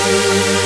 Música